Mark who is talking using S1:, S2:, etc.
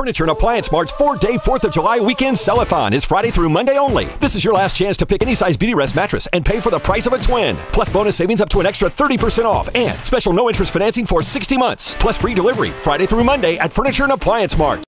S1: Furniture and Appliance Mart's four day 4th of July weekend sell-a-thon is Friday through Monday only. This is your last chance to pick any size Beautyrest mattress and pay for the price of a twin. Plus bonus savings up to an extra 30% off and special no interest financing for 60 months. Plus free delivery Friday through Monday at Furniture and Appliance Mart.